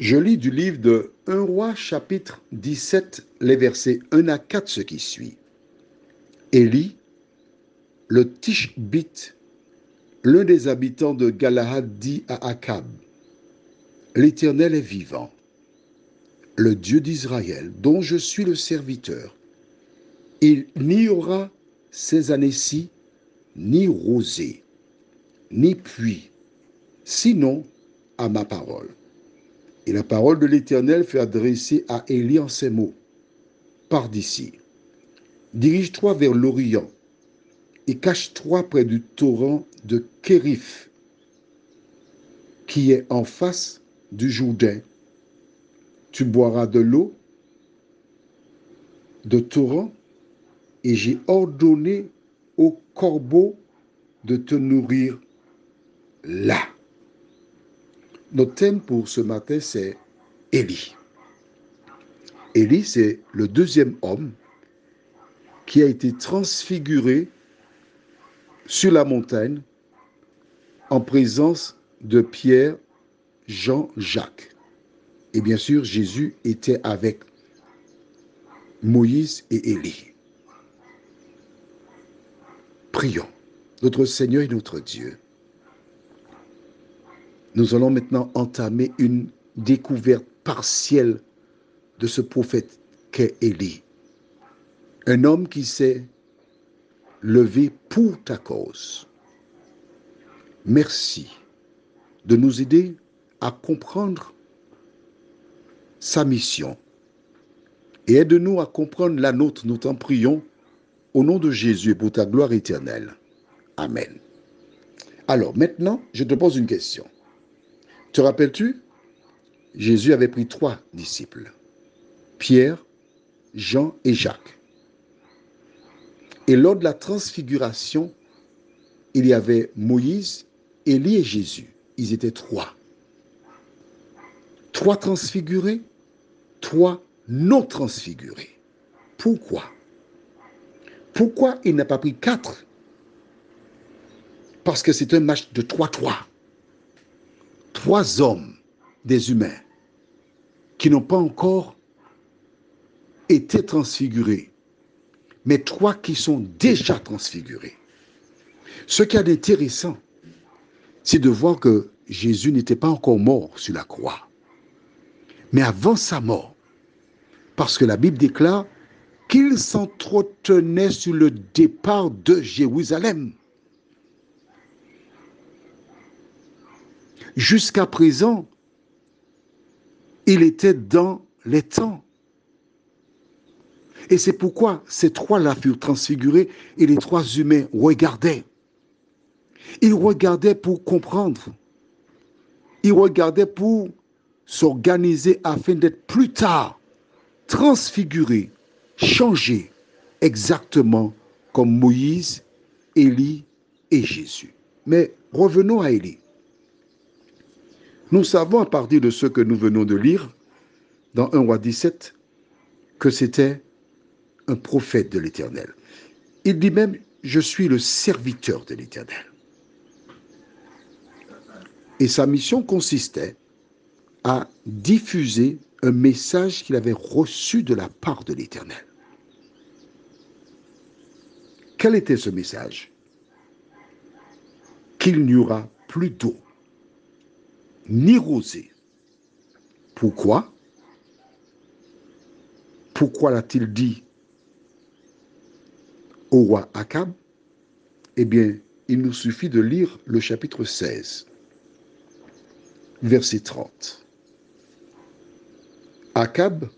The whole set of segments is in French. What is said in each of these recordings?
Je lis du livre de 1 roi chapitre 17, les versets 1 à 4, ce qui suit. Élie, le Tishbite, l'un des habitants de Galahad, dit à Akab, L'Éternel est vivant, le Dieu d'Israël, dont je suis le serviteur. Il n'y aura ces années-ci ni rosée, ni pluie, sinon à ma parole. Et la parole de l'Éternel fut adressée à Élie en ces mots. Pars d'ici, dirige-toi vers l'Orient et cache-toi près du torrent de Kérif, qui est en face du Jourdain. Tu boiras de l'eau de torrent et j'ai ordonné au corbeau de te nourrir là. Notre thème pour ce matin, c'est Élie. Élie, c'est le deuxième homme qui a été transfiguré sur la montagne en présence de Pierre, Jean, Jacques. Et bien sûr, Jésus était avec Moïse et Élie. Prions. Notre Seigneur et notre Dieu, nous allons maintenant entamer une découverte partielle de ce prophète qu'est Élie. Un homme qui s'est levé pour ta cause. Merci de nous aider à comprendre sa mission et aide-nous à comprendre la nôtre. Nous t'en prions au nom de Jésus pour ta gloire éternelle. Amen. Alors maintenant, je te pose une question. Te rappelles-tu? Jésus avait pris trois disciples, Pierre, Jean et Jacques. Et lors de la transfiguration, il y avait Moïse, Élie et Jésus. Ils étaient trois. Trois transfigurés, trois non transfigurés. Pourquoi? Pourquoi il n'a pas pris quatre? Parce que c'est un match de 3-3. Trois hommes, des humains, qui n'ont pas encore été transfigurés, mais trois qui sont déjà transfigurés. Ce qui est d'intéressant, c'est de voir que Jésus n'était pas encore mort sur la croix. Mais avant sa mort, parce que la Bible déclare qu'il s'entretenait sur le départ de Jérusalem. Jusqu'à présent, il était dans les temps. Et c'est pourquoi ces trois-là furent transfigurés et les trois humains regardaient. Ils regardaient pour comprendre. Ils regardaient pour s'organiser afin d'être plus tard transfigurés, changés, exactement comme Moïse, Élie et Jésus. Mais revenons à Élie. Nous savons à partir de ce que nous venons de lire dans 1 roi 17 que c'était un prophète de l'Éternel. Il dit même, je suis le serviteur de l'Éternel. Et sa mission consistait à diffuser un message qu'il avait reçu de la part de l'Éternel. Quel était ce message? Qu'il n'y aura plus d'eau, ni rosée. Pourquoi? Pourquoi l'a-t-il dit au roi Akab? Eh bien, il nous suffit de lire le chapitre 16, verset 30. Akab,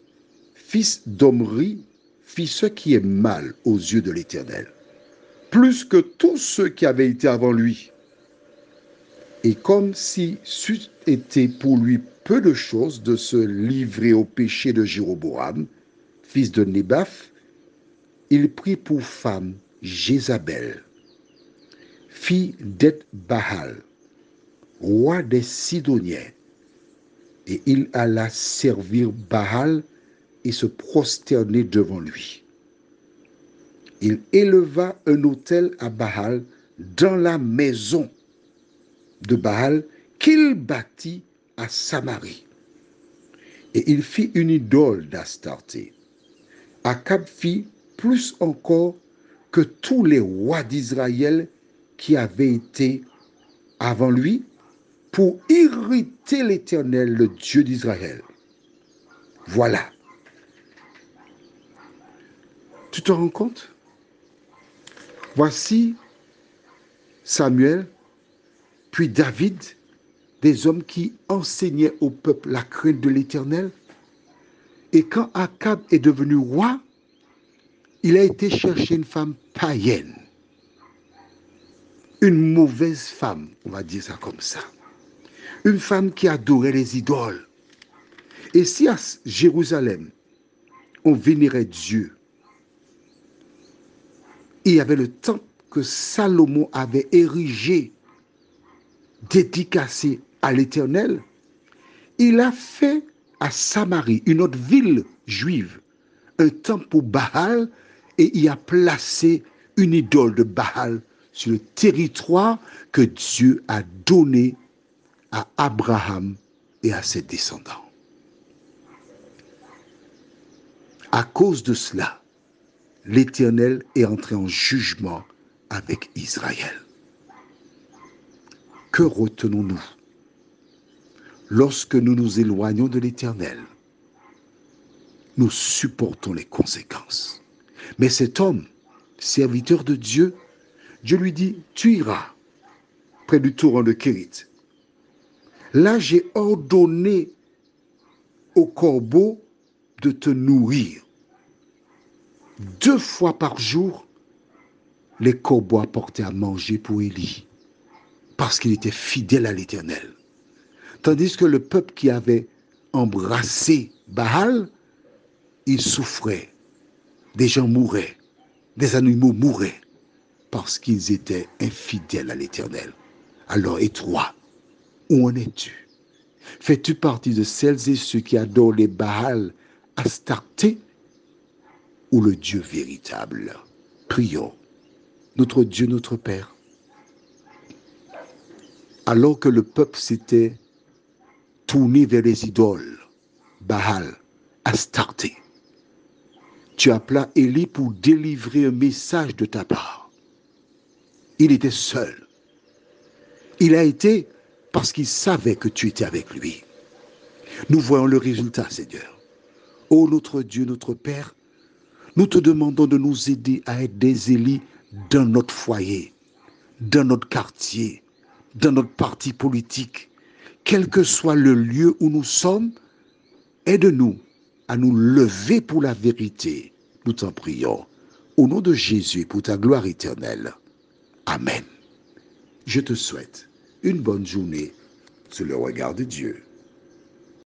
fils d'Omri, fit ce qui est mal aux yeux de l'Éternel, plus que tous ceux qui avaient été avant lui. Et comme si c'eût été pour lui peu de choses de se livrer au péché de Jéroboam, fils de Nébaph, il prit pour femme Jézabel, fille d'Et Bahal, roi des Sidoniens, et il alla servir Baal et se prosterner devant lui. Il éleva un autel à Baal dans la maison de Baal qu'il bâtit à Samarie. Et il fit une idole d'Astarté. Akab fit plus encore que tous les rois d'Israël qui avaient été avant lui pour irriter l'Éternel, le Dieu d'Israël. Voilà. Tu te rends compte? Voici Samuel, puis David, des hommes qui enseignaient au peuple la crainte de l'Éternel. Et quand Akab est devenu roi, il a été chercher une femme païenne, une mauvaise femme, on va dire ça comme ça, une femme qui adorait les idoles. Et si à Jérusalem, on vénérait Dieu, il y avait le temple que Salomon avait érigé, dédicacé à l'Éternel, il a fait à Samarie, une autre ville juive, un temple Baal et y a placé une idole de Baal sur le territoire que Dieu a donné à Abraham et à ses descendants. À cause de cela, l'Éternel est entré en jugement avec Israël. Que retenons-nous Lorsque nous nous éloignons de l'Éternel, nous supportons les conséquences. Mais cet homme, serviteur de Dieu, Dieu lui dit, tu iras près du torrent de Kérit. Là, j'ai ordonné au corbeau de te nourrir. Deux fois par jour, les corbeaux apportaient à manger pour Élie, parce qu'il était fidèle à l'Éternel. Tandis que le peuple qui avait embrassé Baal, il souffrait. Des gens mouraient, des animaux mouraient, parce qu'ils étaient infidèles à l'Éternel. Alors, et toi, où en es-tu? Fais-tu partie de celles et ceux qui adorent les Baal Astarté ou le Dieu véritable? Prions. Notre Dieu, notre Père. Alors que le peuple s'était tourné vers les idoles, Baal, Astarté, tu appela Élie pour délivrer un message de ta part. Il était seul. Il a été parce qu'il savait que tu étais avec lui. Nous voyons le résultat, Seigneur. Ô notre Dieu, notre Père, nous te demandons de nous aider à être des Élis dans notre foyer, dans notre quartier, dans notre parti politique, quel que soit le lieu où nous sommes, aide-nous à nous lever pour la vérité. Nous t'en prions. Au nom de Jésus, pour ta gloire éternelle. Amen. Je te souhaite une bonne journée sous le regard de Dieu.